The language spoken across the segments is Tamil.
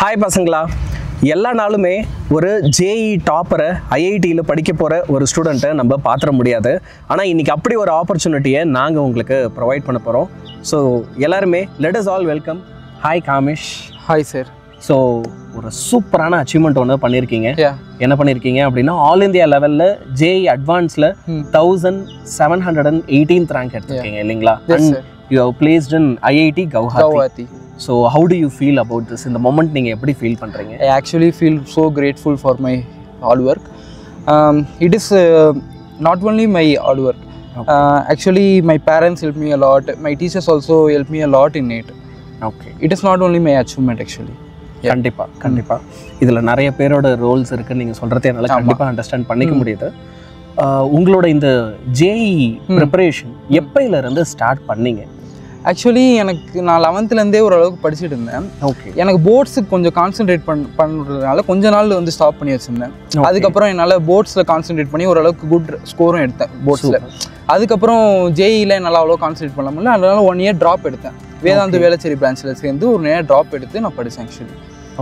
ஹாய் பசங்களா. எல்லா நாளுமே ஒரு ஜேஇ டாப்பரை ஐஐடியில் படிக்க போகிற ஒரு ஸ்டூடெண்ட்டை நம்ம பார்த்துட முடியாது. ஆனால் இன்றைக்கி அப்படி ஒரு ஆப்பர்ச்சுனிட்டியை நாங்கள் உங்களுக்கு ப்ரொவைட் பண்ண போகிறோம் ஸோ எல்லாருமே let us all welcome hi Kamish hi sir so ஒரு சூப்பரான அச்சீவ்மெண்ட் ஒன்று பண்ணியிருக்கீங்க என்ன பண்ணியிருக்கீங்க அப்படின்னா ஆல் இந்தியா லெவலில் JEE அட்வான்ஸில். Thousand seven hundred and eighteenth rank எடுத்திருக்கீங்க இல்லைங்களா? You have placed in IIT Guwahati so how do you feel about this இந்த மொமெண்ட் நீங்கள் எப்படி ஃபீல் பண்ணுறீங்க I actually feel so grateful for my hard work. Um, it is uh, not only my hard work. Uh, actually, my parents helped me a lot. My teachers also helped me a lot in it. Okay It is not only my achievement actually. Yeah. கண்டிப்பா கண்டிப்பா இதுல நிறைய பேரோட ரோல்ஸ் இருக்குன்னு நீங்க சொல்றதை என்னால ஆமா. கண்டிப்பா அண்டர்ஸ்டாண்ட் பண்ணிக்க முடியுது ஆஹ் உங்களோட இந்த ஜேஇ ப்ரிப்பரேஷன் எப்பையில இருந்து ஸ்டார்ட் பண்ணீங்க ஆக்சுவலி எனக்கு நான் லெவன்த்துலேருந்தே ஓரளவுக்கு படிச்சுட்டு இருந்தேன். ஓகே எனக்கு போர்ட்ஸுக்கு கொஞ்சம் கான்சென்ட்ரேட் பண் பண்ணுறதுனால கொஞ்ச நாள் வந்து ஸ்டாப் பண்ணி வச்சுருந்தேன். அதுக்கப்புறம் என்னால் போர்ட்ஸில் கான்சென்ட்ரேட் பண்ணி ஓரளவுக்கு குட் ஸ்கோரும் எடுத்தேன் போர்ட்ஸில் அதுக்கப்புறம் ஜேஇயில் என்னால் அவ்வளோ கான்சென்ட்ரேட் பண்ண முடியல. அதனால ஒன் இயர் ட்ராப் எடுத்தேன். வேதாந்த வேளச்சேரி பிரான்ச்சில் சேர்ந்து ஒரு நேரம் ட்ராப் எடுத்து நான் படித்தேன் actually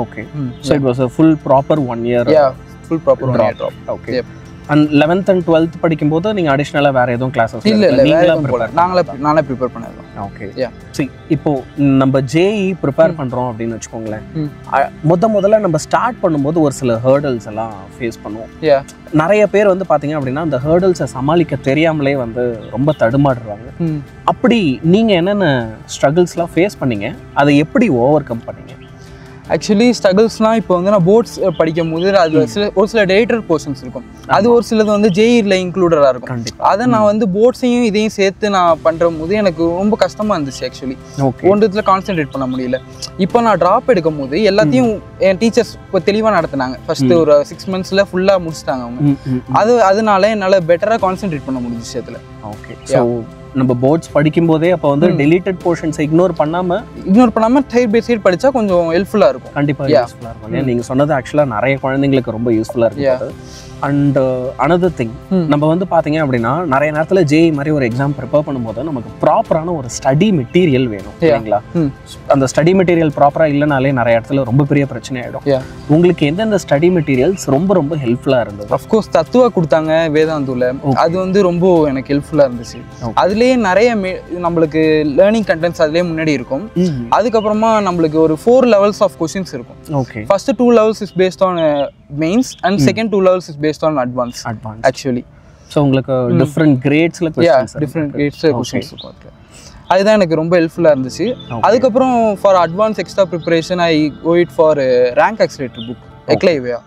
okay so it was full proper one year full proper one year drop okay. And eleventh and twelfth படிக்கும்போது நீங்க அடிஷ்னலா வேற எதுவும் கிளாஸஸ் இல்லை இல்லை நாங்களே நானே ப்ரிப்பேர் பண்ணிடுறோம் ஓகே. சரி இப்போ நம்ம ஜேஇ ப்ரிப்பேர் பண்றோம் அப்படின்னு வச்சுக்கோங்களேன். முத முதல்ல நம்ம ஸ்டார்ட் பண்ணும்போது ஒரு சில ஹேர்டல்ஸ் எல்லாம் ஃபேஸ் பண்ணுவோம். நிறைய பேர் வந்து பாத்தீங்க அப்படின்னா அந்த ஹேர்டல்ஸை சமாளிக்க தெரியாமலே வந்து ரொம்ப தடுமாடுறாங்க அப்படி நீங்க என்னென்ன ஸ்ட்ரகிள்ஸ்லாம் ஃபேஸ் பண்ணீங்க? அதை எப்படி ஓவர் கம் பண்ணீங்க? ஆக்சுவலி ஸ்ட்ரகிள்ஸ்னால் இப்போ வந்து நான் போர்ட்ஸ் படிக்கும் போது அதில் சில ஒரு சில டேட்டர் போர்ஷன்ஸ் இருக்கும். அது ஒரு சிலது வந்து ஜேஇயில் இன்க்ளூடடாக இருக்கும். அதை நான் வந்து போர்ட்ஸையும் இதையும் சேர்த்து நான் பண்ணுற போது எனக்கு ரொம்ப கஷ்டமாக இருந்துச்சு ஆக்சுவலி ஒன்றத்தில் கான்சென்ட்ரேட் பண்ண முடியல. இப்போ நான் ட்ராப் எடுக்கும் போது எல்லாத்தையும் என் டீச்சர்ஸ் இப்போ தெளிவாக நடத்துனாங்க. ஃபர்ஸ்ட் ஒரு சிக்ஸ் மந்த்ஸில் ஃபுல்லாக முடிச்சிட்டாங்க அவங்க. அது அதனால என்னால் பெட்டராக கான்சென்ட்ரேட் பண்ண முடிஞ்சிச்சு அதில். ஓகே நம்ம போர்ட்ஸ் படிக்கும் போதே அப்போ வந்து டெலீட்டட் போர்ஷன்ஸை இக்னோர் பண்ணாம இக்னோர் பண்ணாமல் சைட் பை சைட் படித்தா கொஞ்சம் ஹெல்ப்ஃபுல்லாக இருக்கும். கண்டிப்பா Yeah. யூஸ்ஃபுல்லா இருக்கும். இல்லையா நீங்க சொன்னது ஆக்சுவலா நிறைய குழந்தைங்களுக்கு ரொம்ப யூஸ்ஃபுல்லா இருக்கு அண்ட் அனதர் திங் Hmm. நம்ம வந்து பாத்தீங்க அப்படின்னா நிறைய நேரத்துல ஜேஇ மாதிரி ஒரு எக்ஸாம் ப்ரிப்பேர் பண்ணும்போது நமக்கு ப்ராப்பரான ஒரு ஸ்டடி மெட்டீரியல் வேணும். இல்லைங்களா ம். அந்த ஸ்டடி மெட்டீரியல் ப்ராப்பரா இல்லைனாலே நிறைய இடத்துல ரொம்ப பெரிய பிரச்சனை ஆயிடும் Yeah. உங்களுக்கு எந்தெந்த ஸ்டடி மெட்டீரியல்ஸ் ரொம்ப ரொம்ப ஹெல்ப்ஃபுல்லா இருந்தது அஃப்கோர்ஸ் தத்துவா கொடுத்தாங்க வேதாந்தூல. அது வந்து ரொம்ப எனக்கு ஹெல்ப்ஃபுல்லாக இருந்துச்சு. அதுலேயே நிறைய நம்மளுக்கு லேர்னிங் கண்டென்ட்ஸ் அதுலேயே முன்னாடி இருக்கும் அதுக்கப்புறமா நம்மளுக்கு ஒரு ஃபோர் லெவல்ஸ் ஆஃப் கொஷின்ஸ் இருக்கும் okay first two levels is based on mains and second two levels is based on advance advance actually so உங்களுக்கு டிஃப்ரெண்ட் கிரேட்ஸ்ல கொஸ்டின்ஸ் டிஃப்ரெண்ட் கிரேட்ஸ் கொஷின்ஸ் இருக்கும் அதுல. அதுதான் எனக்கு ரொம்ப ஹெல்ப்ஃபுல்லாக இருந்துச்சு. அதுக்கப்புறம் for advance extra preparation I go it for rank accelerator book Eklavya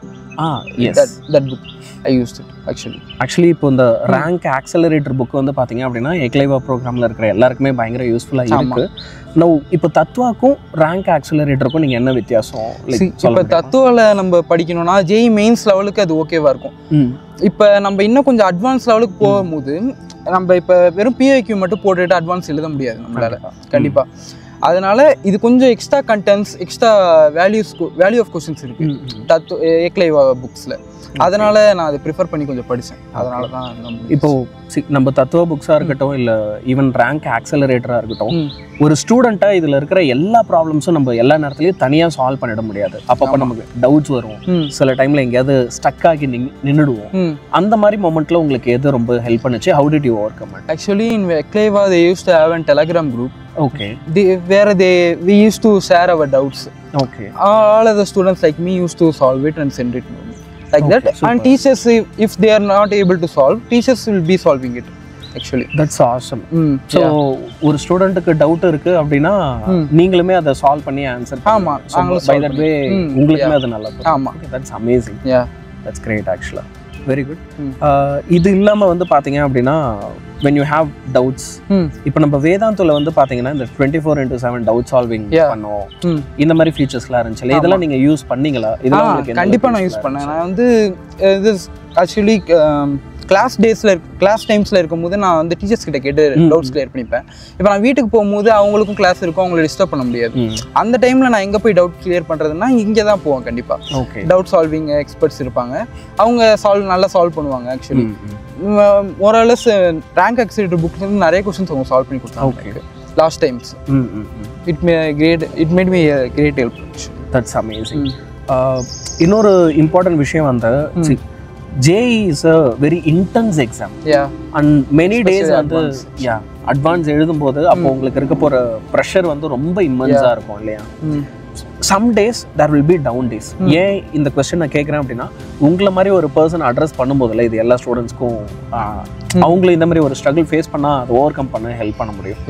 that that book I used it actually actually இப்போ இந்த ரேங்க் ஆக்சலரேட்டர் புக் வந்து பாத்தீங்க அப்படின்னா எக்லைவா ப்ரோக்ராம்ல இருக்கிற எல்லாருக்குமே பயங்கர யூஸ்ஃபுல்லா இருக்கு. நோ இப்போ தத்வாக்கும் ரேங்க் ஆக்சலரேட்டருக்கும் நீங்க என்ன வித்தியாசம்? இப்போ? தத்துவால நம்ம படிக்கணும்னா ஜேஇ மெயின்ஸ் லெவலுக்கு அது ஓகேவா இருக்கும். இப்போ நம்ம இன்னும் கொஞ்சம் அட்வான்ஸ் லெவலுக்கு போகும்போது நம்ம இப்போ வெறும் பிஐக்யூ மட்டும் போட்டுட்டு அட்வான்ஸ் எழுத முடியாது நம்மளால. கண்டிப்பா. அதனால இது கொஞ்சம் extra contents extra values value of questions இருக்கு. தத்து ஏக்லைவா புக்ஸில் அதனால நான் அதை ப்ரிஃபர் பண்ணி கொஞ்சம் படித்தேன் அதனால தான் நம்ம இப்போ see, நம்ம தத்துவ புக்ஸா இருக்கட்டும் இல்ல ஈவன் ரேங்க் ஆக்சலரேட்டரா இருக்கட்டும். ஒரு ஸ்டூடெண்ட்டா இதுல இருக்கிற எல்லா ப்ராப்ளம்ஸும் நம்ம எல்லா நேரத்துலயும் தனியா சால்வ் பண்ணிட முடியாது. அப்பப்ப. நமக்கு டவுட்ஸ் வரும். சில டைம்ல எங்கேயாவது ஸ்டக் ஆகி நின்னு- நின்னுடுவோம். ம். அந்த மாதிரி மொமெண்ட்ல உங்களுக்கு எது ரொம்ப ஹெல்ப் பண்ணுச்சு? How did you over come actually in Eklavya they use to have an Telegram group okay the where they we use to share our doubts okay all other students like me used to solve it and send it to me. like Okay, that and super. teachers if, if they are not able to solve teachers will be solving it actually that's awesome mm, so. ஒரு ஸ்டூடெண்ட்டுக்கு டவுட் இருக்கு அப்படின்னா. நீங்களுமே அதை சால்வ் பண்ணி ஆன்சர் ஆமா, நாங்களும் பை தட் வே உங்களுக்குமே. அது நல்லது ஆமா that's amazing yeah that's great ஆக்சுவலாக வெரி குட். இது இல்லாம வந்து பாத்தீங்க அப்படின்னா you have doubts ம். இப்போ நம்ம வேதாந்தூல வந்து பாத்தீங்கன்னா இந்த twenty four into seven doubt solving Yeah. பண்ணோம். ம். இந்த மாதிரி ஃபீச்சர்ஸ்லாம் இருந்துச்சுல்ல இதெல்லாம் நீங்க யூஸ் பண்ணீங்களா? இதெல்லாம் கண்டிப்பாக நான் யூஸ் பண்ணேன். நான் வந்து இது ஆக்சுவலி கிளாஸ் டேஸில் கிளாஸ் டைம்ஸில் இருக்கும்போது நான் வந்து டீச்சர்ஸ் கிட்ட கேட்டு. டவுட்ஸ் கிளியர் பண்ணிப்பேன். இப்போ நான் வீட்டுக்கு போகும்போது அவங்களுக்கும் கிளாஸ் இருக்கும் அவங்கள டிஸ்டர்ப் பண்ண முடியாது. அந்த டைமில் நான் எங்கே போய் டவுட் கிளியர் பண்ணுறதுன்னா இங்கே தான் போவேன் கண்டிப்பாக ஓகே டவுட் சால்விங் எக்ஸ்பர்ட்ஸ் இருப்பாங்க. அவங்க சால்வ் நல்லா சால்வ் பண்ணுவாங்க ஆக்சுவலி ஓரளஸ் ரேங்க் ஆக்சிலேட்டர் புக்ல இருந்து நிறைய கொஸ்டின்ஸ் அவங்க சால்வ் பண்ணி கொடுத்தாங்க Okay. Last times it may great it made me great help that's amazing இன்னொரு இம்பார்ட்டன்ட் விஷயம் வந்து JEE is a very intense exam and many days வந்து யா அட்வான்ஸ் எழுதும்போது அப்போ உங்களுக்கு இருக்க போற ப்ரெஷர் வந்து ரொம்ப இம்மன்ஸாக இருக்கும் இல்லையா? Some days there will be down days ஏன் இந்த கொஸ்டின் நான் கேட்குறேன் அப்படின்னா உங்களை மாதிரி ஒரு பர்சன் அட்ரஸ் பண்ணும்போதில்ல இது எல்லா ஸ்டூடெண்ட்ஸ்க்கும் அவங்களும் இந்த மாதிரி ஒரு ஸ்ட்ரகிள் ஃபேஸ் பண்ணால் அதை ஓவர் கம் பண்ண ஹெல்ப் பண்ண முடியும்.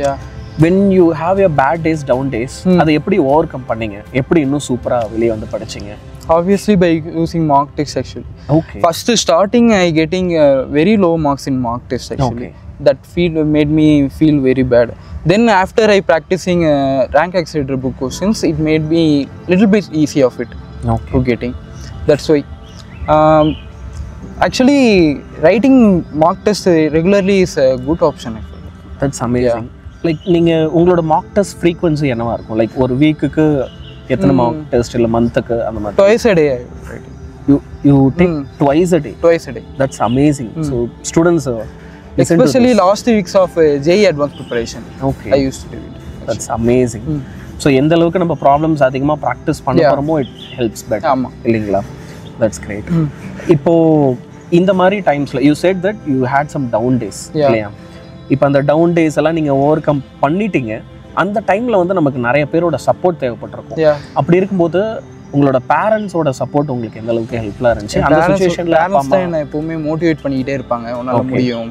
When you have your bad days down days அதை எப்படி ஓவர் கம் பண்ணீங்க? எப்படி இன்னும் சூப்பராக வெளியே வந்து படிச்சீங்க? obviously by using mock tests actually okay first starting i getting uh, very low marks in mock test actually Okay. that feel made me feel very bad then after i practicing uh, rank accelerator book questions it made me little bit easy of it okay to getting that's why um, actually writing mock test regularly is a good option actually that's amazing like நீங்கள் உங்களோட மாக் டெஸ்ட் ஃப்ரீக்வன்சி என்னவா இருக்கும் லைக் ஒரு வீக்குக்கு எத்தனை மாக் டெஸ்ட் இல்லை மந்த்துக்கு அந்த மாதிரி? Day i write you you take twice a day twice a day. That's amazing so students last weeks of uh, JE advanced preparation. Okay used to do it. That's amazing so எந்த அளவுக்கு நம்ம ப்ராப்ளம்ஸ் அதிகமாக ப்ராக்டிஸ் பண்ண போகிறோமோ இட் ஹெல்ப்ஸ் பெட்டர் ஆமா. இல்லைங்களா? தட்ஸ் கிரேட் இப்போ இந்த மாதிரி டைம்ஸ்ல you said that you had some down days. இல்லையா? இப்போ அந்த டவுன் டேஸ் எல்லாம் நீங்க ஓவர் கம் பண்ணிட்டீங்க. அந்த டைம்ல வந்து நமக்கு நிறைய பேரோட சப்போர்ட் தேவைப்பட்டிருக்கும். அப்படி இருக்கும்போது உங்களோட பேரண்ட்ஸோட சப்போர்ட் உங்களுக்கு எந்த அளவுக்கு ஹெல்ப்ஃபுல்லா இருந்துச்சு? அந்த சுச்சுவேஷன்ல பேரண்ட்ஸ் தான் என்னை எப்பவுமே மோட்டிவேட் பண்ணிக்கிட்டே இருப்பாங்க உன்னால முடியும்.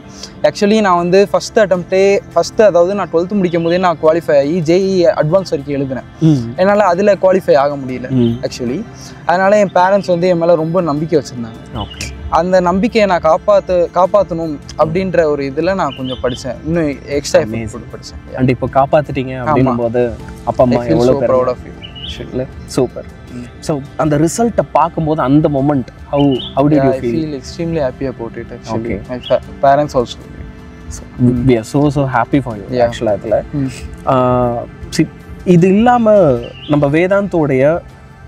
ஆக்சுவலி நான் வந்து ஃபர்ஸ்ட் அட்டம்ப்டே ஃபர்ஸ்ட் அதாவது நான் டுவெல்த் முடிக்கும் போதே நான் குவாலிஃபை ஆகி ஜேஇ அட்வான்ஸ் வரைக்கும் எழுதுனேன். என்னால் அதில் குவாலிஃபை ஆக முடியல ஆக்சுவலி அதனால என் பேரண்ட்ஸ் வந்து என் மேலே ரொம்ப நம்பிக்கை வச்சுருந்தாங்க. ஓகே அந்த நம்பிக்கையை நான் காப்பாற்று காப்பாற்றணும் அப்படின்ற ஒரு இதில் நான் கொஞ்சம் படித்தேன் இன்னும் எக்ஸ்ட்ரா எஃபர்ட் படித்தேன் அண்ட் இப்போ காப்பாத்திட்டீங்க அப்படின்னும் போது அப்பா அம்மா எவ்வளோ proud of you super so அந்த ரிசல்ட்டை பார்க்கும்போது அந்த moment how how did you I feel extremely happy about it actually. My parents also we are so so happy for you. ஆக்சுவலாக இதில் இது இல்லாமல் நம்ம வேதாந்தோடைய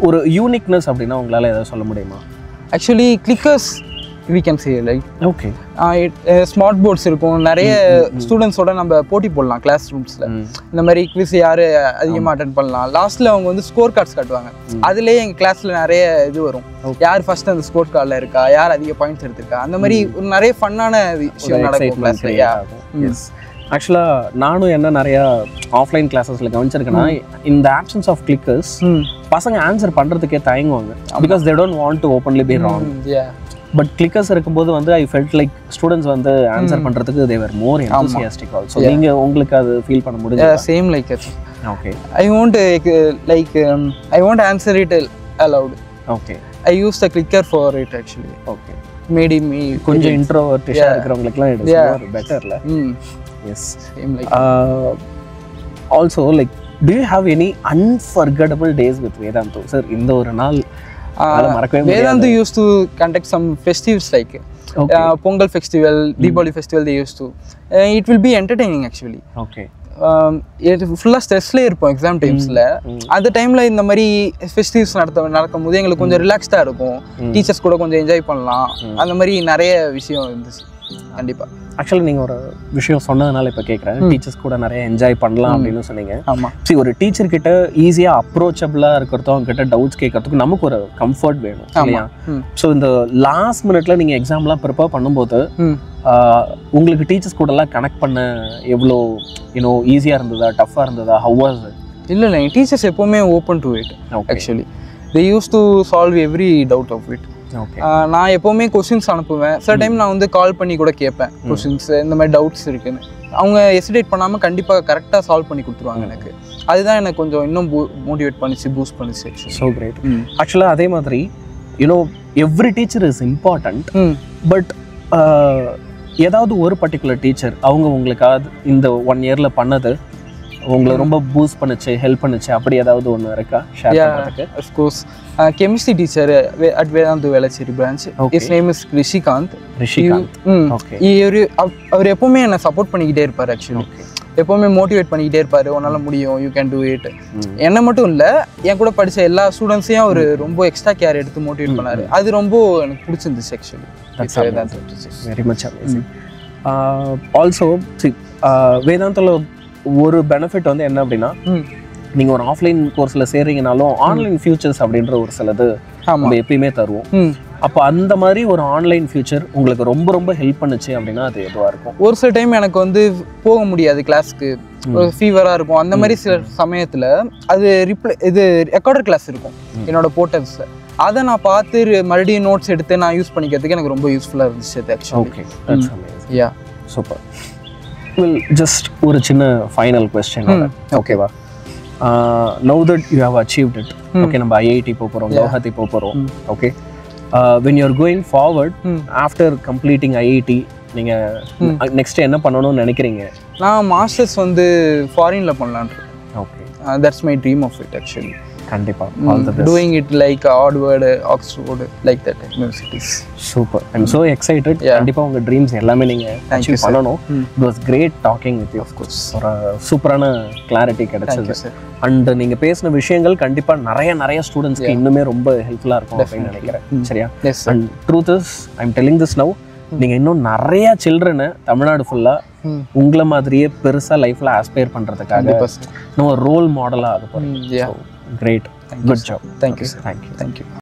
ஒரு யூனிக்னஸ் அப்படின்னா உங்களால் ஏதாவது சொல்ல முடியுமா? Actually clickers we can say like okay smart boards இருக்கும். நிறைய ஸ்டூடெண்ட்ஸோட நம்ம போட்டி போடலாம் கிளாஸ் ரூம்ஸில் இந்த மாதிரி குவிஸ் யார் அதிகமாக அட்டன் பண்ணலாம். லாஸ்ட்டில் அவங்க வந்து ஸ்கோர் கார்ட்ஸ் காட்டுவாங்க. அதுலேயே எங்கள் கிளாஸில் நிறைய இது வரும். யார் ஃபர்ஸ்ட் அந்த ஸ்கோர் கார்டில் இருக்கா? யார் அதிக பாயிண்ட்ஸ் எடுத்திருக்கா? அந்த மாதிரி ஒரு நிறைய ஃபன்னான விஷயம் நடக்கும் கிளாஸில் யா எஸ் ஆக்சுவலாக நானும் என்ன நிறையா ஆஃப்லைன் கிளாஸஸில் கவனிச்சிருக்கேன்னா இந்த ஆப்சன்ஸ் ஆஃப் கிளிக்கர்ஸ் பசங்க ஆன்சர் பண்ணுறதுக்கே தயங்குவாங்க. Because they don't want to openly be wrong but clickers இருக்கும்போது வந்து ஐ ஃபெல்ட் லைக் ஸ்டூடெண்ட்ஸ் வந்து ஆன்சர் பண்ணுறதுக்கு தேவர் மோர் என்தூசியாஸ்டிக் ஆல்சோ நீங்கள் உங்களுக்கு அது ஃபீல் பண்ண முடிஞ்சு same like okay I want like I want answer it aloud okay I use the clicker for it actually okay made me கொஞ்சம் இன்ட்ரோவர்ட்டிஷாக இருக்கிறவங்களுக்குலாம் it பெட்டர்ல yes same like also like you have any unforgettable days with Vedantu sir இந்த ஒரு நாள் Vedantu use to conduct some festivals like Pongal festival Deepavali festival they use to it will be entertaining actually okay ஃபுல்லாக ஸ்ட்ரெஸ்லேயே இருப்போம் எக்ஸாம் டைம்ஸில் அந்த டைமில் இந்த மாதிரி ஃபெஸ்டிவல்ஸ் நடத்த நடக்கும் போது எங்களுக்கு கொஞ்சம் ரிலாக்ஸ்டாக இருக்கும். டீச்சர்ஸ் கூட கொஞ்சம் என்ஜாய் பண்ணலாம். அந்த மாதிரி நிறைய விஷயம் இருந்துச்சு. கண்டிப்பாக ஆக்சுவலி நீங்கள் ஒரு விஷயம் சொன்னதுனால இப்போ கேட்குறேன் டீச்சர்ஸ் கூட நிறைய என்ஜாய் பண்ணலாம் அப்படின்னு சொன்னீங்க. ஆமாம் சரி ஒரு டீச்சர் கிட்ட ஈஸியாக அப்ரோச்சபிளாக இருக்கிறதும் அவங்க கிட்ட டவுட்ஸ் கேட்கறதுக்கு நமக்கு ஒரு கம்ஃபர்ட் வேணும் இல்லையா? ஸோ இந்த லாஸ்ட் மினிட்ல நீங்கள் எக்ஸாம்லாம் ப்ரிப்பேர் பண்ணும்போது உங்களுக்கு டீச்சர்ஸ் கூடலாம் கனெக்ட் பண்ண எவ்வளோ யூனோ ஈஸியாக இருந்ததா டஃப்பாக இருந்ததா? ஹவ் வாஸ் இல்லை இல்லை. டீச்சர்ஸ் எப்போவுமே open to it actually they use to solve every doubt of it நான் எப்போவுமே கொஸ்டின்ஸ் அனுப்புவேன். சில டைம் நான் வந்து கால் பண்ணி கூட கேட்பேன். கொஸ்டின்ஸ் இந்த மாதிரி டவுட்ஸ் இருக்குன்னு. அவங்க எசிடேட் பண்ணாமல் கண்டிப்பாக கரெக்டாக சால்வ் பண்ணி கொடுத்துருவாங்க எனக்கு. அதுதான் எனக்கு கொஞ்சம் இன்னும் மோட்டிவேட் பண்ணிச்சு பூஸ்ட் பண்ணிச்சு. ஸோ கிரேட் ஆக்சுவலாக அதே மாதிரி you know every teacher is important but ஏதாவது ஒரு பர்டிகுலர் டீச்சர் அவங்க உங்களுக்காவது இந்த ஒன் இயர்ல பண்ணது உங்களை ரொம்ப பூஸ்ட் பண்ணுச்சு ஹெல்ப் பண்ணுச்சு. அப்படி ஏதாவது ஒன்று இருக்கா? Of course chemistry teacher at Vedantu Velachery branch. Is name is Rishikanth Rishikanth இவரு அவ்- அவர் எப்பவுமே என்னை சப்போர்ட் பண்ணிக்கிட்டே இருப்பார் ஆக்சுவலி எப்பவுமே மோட்டிவேட் பண்ணிக்கிட்டே இருப்பாரு. உன்னால முடியும் யூ கேன் டூ இட் என்ன மட்டும் இல்ல என் கூட படிச்ச எல்லா ஸ்டூடெண்ட்ஸையும் அவர் ரொம்ப எக்ஸ்ட்ரா கேர் எடுத்து மோட்டிவேட் பண்ணாரு. அது ரொம்ப எனக்கு பிடிச்சிருந்துச்சு ஆக்சுவலி வெரி மச் ஆல்சோ வேதாந்தில் ஒரு பெனிஃபிட் வந்து என்ன அப்படின்னா நீங்கள் ஒரு ஆஃப்லைன் கோர்ஸில் சேர்றீங்கனாலும் ஆன்லைன் ஃபியூச்சர்ஸ் அப்படின்ற ஒரு சிலது நம்ம எப்பயுமே தருவோம். அப்போ அந்த மாதிரி ஒரு ஆன்லைன் ஃபியூச்சர் உங்களுக்கு ரொம்ப ரொம்ப ஹெல்ப் பண்ணுச்சு அப்படின்னா அது எதுவாக இருக்கும்? ஒரு சில டைம் எனக்கு வந்து போக முடியாது கிளாஸ்க்கு ஒரு ஃபீவராக இருக்கும். அந்த மாதிரி சில சமயத்தில் அது ரிப்ளை இது ரெக்கார்டர் கிளாஸ் இருக்கும் ம். என்னோட போர்ட்டல்ஸில் அதை நான் பார்த்து மறுபடியும் நோட்ஸ் எடுத்து நான் யூஸ் பண்ணிக்கிறதுக்கு எனக்கு ரொம்ப யூஸ்ஃபுல்லாக இருந்துச்சு அது actually okay yeah super will just ஒரு சின்ன ஃபைனல் கொஸ்டின் ஓகேவா now that you have achieved it. Okay நம்ம ஐஐடி போக போகிறோம். கவுஹாத்தி போக போகிறோம். Okay when you're going forward. After completing IIT நீங்கள் நெக்ஸ்ட் என்ன பண்ணணும்னு நினைக்கிறீங்க? நான் மாஸ்டர்ஸ் வந்து ஃபாரினில் பண்ணலான் okay that's my dream of it actually கண்டிப்பாக all the best doing it like Harvard Oxford like that universities super I'm so excited Yeah. கண்டிப்பாக உங்கள் ட்ரீம்ஸ் எல்லாமே நீங்கள் you, அச்சீவ். பண்ணணும். It was great talking with you course ஒரு சூப்பரான கிளாரிட்டி கிடைச்சது. அண்ட் நீங்கள் பேசின விஷயங்கள் கண்டிப்பாக நிறைய நிறைய ஸ்டூடெண்ட்ஸ்க்கு. இன்னுமே ரொம்ப ஹெல்ப்ஃபுல்லாக இருக்கும் அப்படின்னு. நினைக்கிறேன். ம். சரியா? And truth is I'm telling this now நீங்கள் இன்னும் நிறைய சில்ட்ரனை தமிழ்நாடு ஃபுல்லாக ம் உங்களை மாதிரியே பெருசாக லைஃப்பில் ஆஸ்பயர் பண்ணுறதுக்காக சார் இன்னும் ஒரு ரோல் மாடலாக Great. Thank Good job. Thank you. Thank you. Thank you.